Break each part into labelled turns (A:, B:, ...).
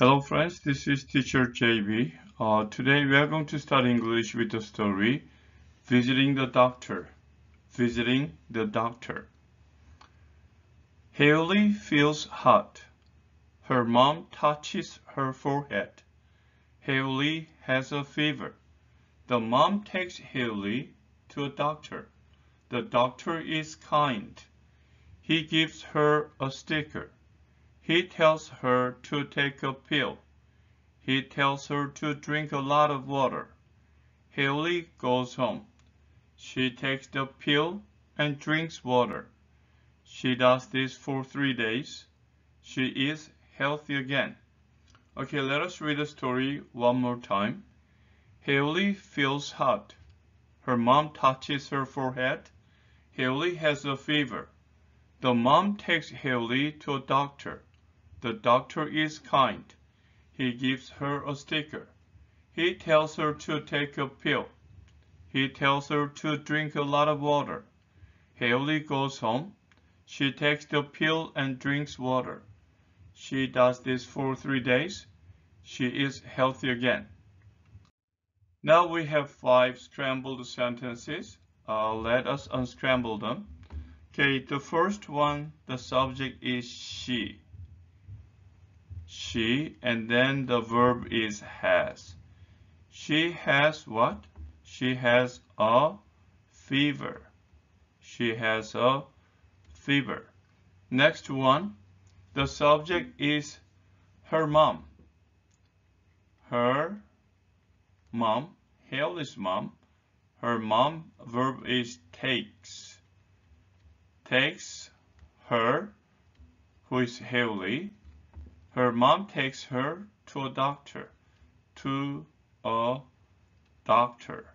A: Hello friends, this is teacher JB. Uh, today we are going to study English with the story Visiting the Doctor. Visiting the Doctor. Haley feels hot. Her mom touches her forehead. Haley has a fever. The mom takes Haley to a doctor. The doctor is kind. He gives her a sticker. He tells her to take a pill. He tells her to drink a lot of water. Haley goes home. She takes the pill and drinks water. She does this for three days. She is healthy again. Okay, let us read the story one more time. Haley feels hot. Her mom touches her forehead. Haley has a fever. The mom takes Haley to a doctor. The doctor is kind. He gives her a sticker. He tells her to take a pill. He tells her to drink a lot of water. Haley goes home. She takes the pill and drinks water. She does this for three days. She is healthy again. Now we have five scrambled sentences. Uh, let us unscramble them. Okay, the first one, the subject is she. She, and then the verb is has. She has what? She has a fever. She has a fever. Next one, the subject is her mom. Her mom, Haley's mom. Her mom verb is takes takes her, who is Haley, her mom takes her to a doctor, to a doctor.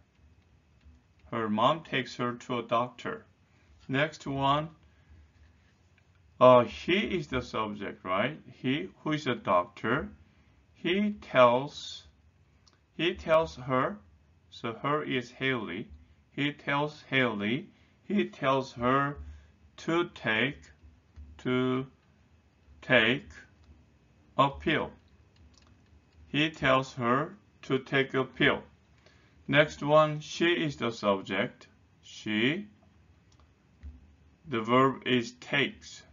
A: Her mom takes her to a doctor. Next one, uh, he is the subject, right? He, who is a doctor, he tells, he tells her, so her is Haley, he tells Haley, he tells her to take to take a pill. He tells her to take a pill. Next one, she is the subject. She. The verb is takes.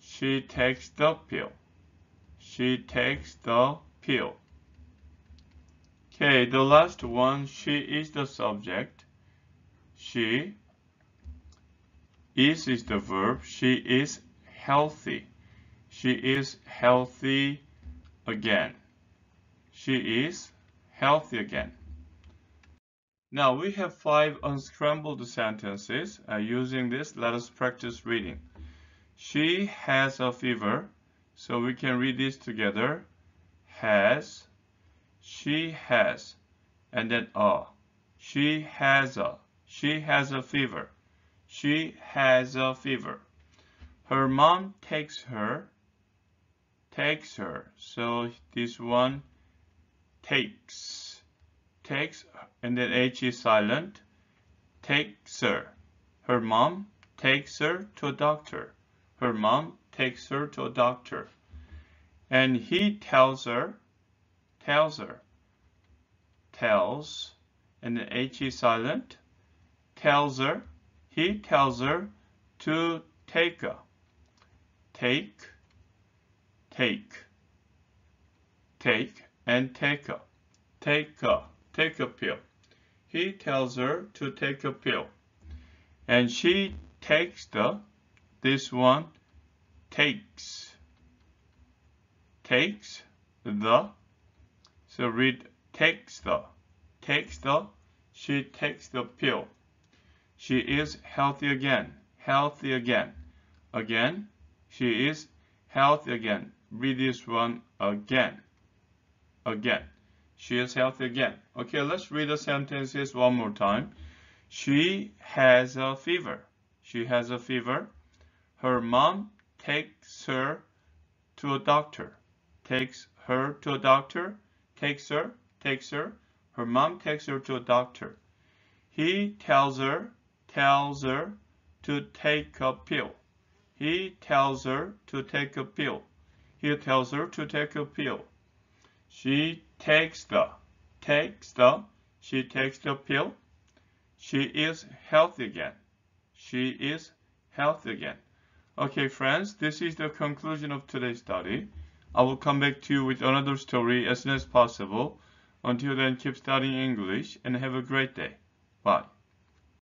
A: She takes the pill. She takes the pill. Okay, the last one, she is the subject. She is is the verb. She is healthy. She is healthy again. She is healthy again. Now we have five unscrambled sentences. Uh, using this, let us practice reading. She has a fever. So we can read this together. Has. She has. And then a. She has a. She has a fever. She has a fever. Her mom takes her, takes her. So this one takes, takes, and then H is silent, takes her. Her mom takes her to a doctor. Her mom takes her to a doctor. And he tells her, tells her, tells, and the H is silent, tells her, he tells her to take a, take, take, take, and take a, take a, take a pill. He tells her to take a pill. And she takes the, this one, takes, takes the, so read takes the, takes the, she takes the pill. She is healthy again. Healthy again. Again. She is healthy again. Read this one again. Again. She is healthy again. Okay, let's read the sentences one more time. She has a fever. She has a fever. Her mom takes her to a doctor. Takes her to a doctor. Takes her. Takes her. Her mom takes her to a doctor. He tells her tells her to take a pill. He tells her to take a pill. He tells her to take a pill. She takes the, takes the, she takes the pill. She is healthy again. She is healthy again. Okay, friends, this is the conclusion of today's study. I will come back to you with another story as soon as possible. Until then, keep studying English and have a great day. Bye.